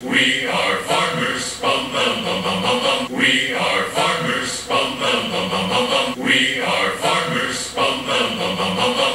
We are farmers, bum bum bum bum bum bum. We are farmers, bum bum bum bum bum bum. We are farmers, bum bum bum bum bum.